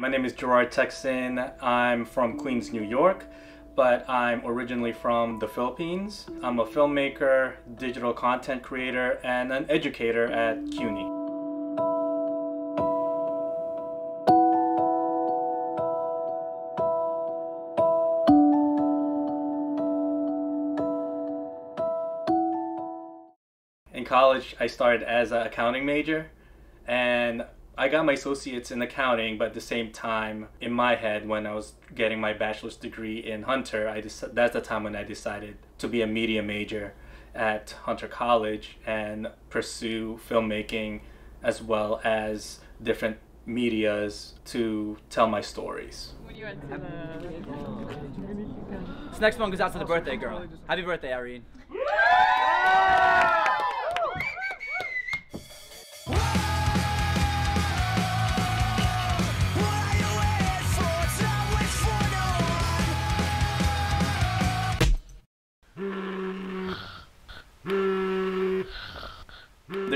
My name is Girard Tecson. I'm from Queens, New York, but I'm originally from the Philippines. I'm a filmmaker, digital content creator, and an educator at CUNY. In college, I started as an accounting major, and I got my associates in accounting, but at the same time, in my head, when I was getting my bachelor's degree in Hunter, I dec- that's the time when I decided to be a media major at Hunter College and pursue filmmaking as well as different medias to tell my stories. This next one goes out to the birthday girl. Happy birthday, Irene.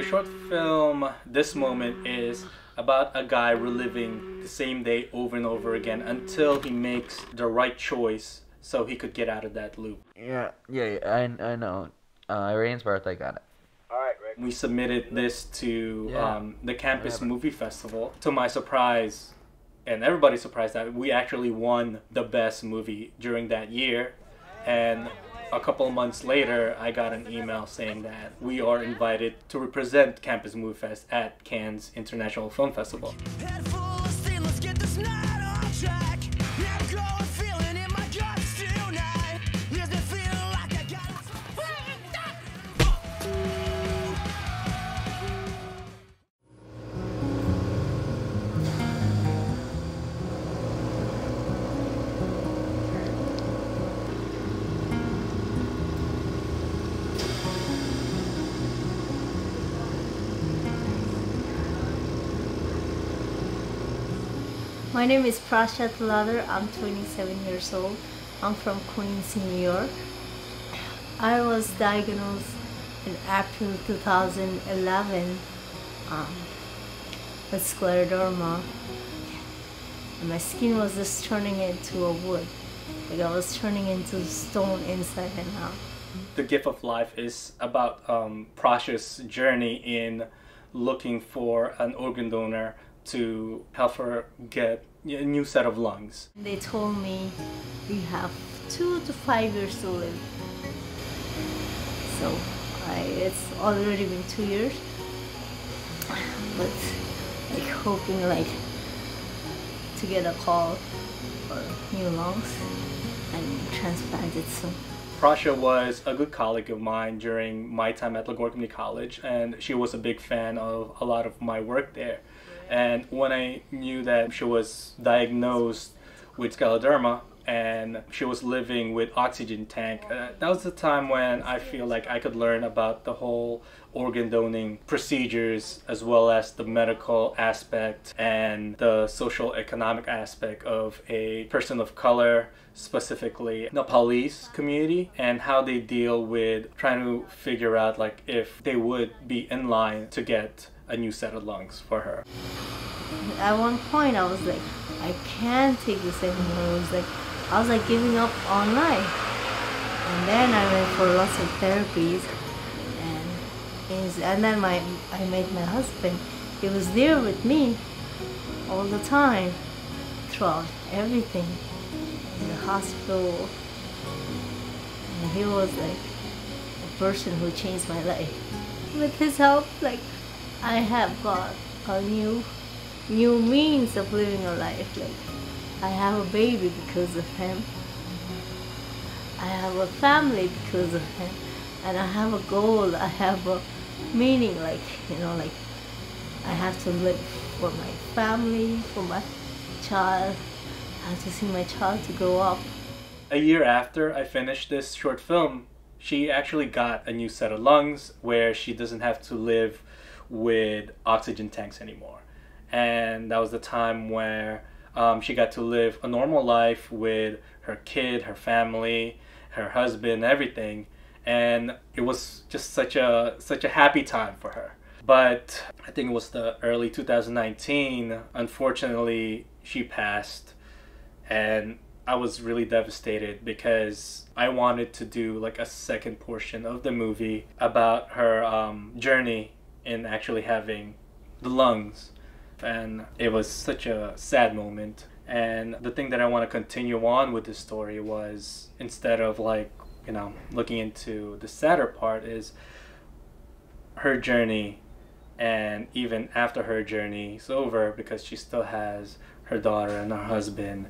Short film, This Moment, is about a guy reliving the same day over and over again until he makes the right choice so he could get out of that loop. Yeah, yeah, yeah I, I know. Uh, Irene's birthday got it. All right, Rick. We submitted this to Yeah. um, the Campus Whatever. Movie Festival. To my surprise, and everybody's surprised that we actually won the best movie during that year. And a couple months later, I got an email saying that we are invited to represent Campus Movie Fest at Cannes International Film Festival. My name is Prasha Tuladar. I'm 27 years old. I'm from Queens, New York. I was diagnosed in April 2011 um, with scleroderma. And my skin was just turning into a wood. Like I was turning into stone inside and out. The Gift of Life is about um, journey in looking for an organ donor to help her get a new set of lungs. They told me we have two to five years to live. So I, it's already been two years, but like hoping like to get a call for new lungs and transplant it soon. Prasha was a good colleague of mine during my time at LaGuardia Community College, and she was a big fan of a lot of my work there. And when I knew that she was diagnosed with scleroderma and she was living with oxygen tank, uh, that was the time when I feel like I could learn about the whole organ donating procedures as well as the medical aspect and the social economic aspect of a person of color specifically Nepalese community and how they deal with trying to figure out like if they would be in line to get a new set of lungs for her. At one point, I was like, I can't take this anymore. I was like, I was like giving up on life. And then I went for lots of therapies, and and then my I met my husband. He was there with me all the time, throughout everything, in the hospital. And he was like a person who changed my life. With his help, like I have got a new new means of living a life. Like I have a baby because of him. I have a family because of him. And I have a goal, I have a meaning, like, you know, like I have to live for my family, for my child. I have to see my child to grow up. A year after I finished this short film, she actually got a new set of lungs where she doesn't have to live with oxygen tanks anymore. And that was the time where um, she got to live a normal life with her kid, her family, her husband, everything. And it was just such a such a happy time for her. But I think it was the early 2019. Unfortunately, she passed, and I was really devastated because I wanted to do like a second portion of the movie about her um, journey in actually having the lungs. And it was such a sad moment. And the thing that I want to continue on with this story was instead of like, you know, looking into the sadder part, is her journey. And even after her journey is over, because she still has her daughter and her husband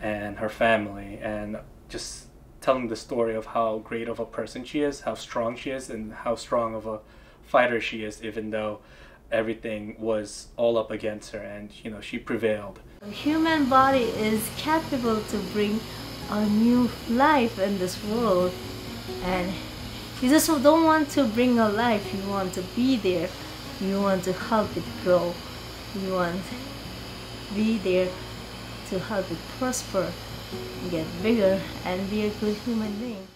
and her family and just telling the story of how great of a person she is, how strong she is, and how strong of a fighter she is, even though everything was all up against her and you know she prevailed. The human body is capable to bring a new life in this world. And you just don't want to bring a life. You want to be there. You want to help it grow. You want to be there to help it prosper get bigger and be a good human being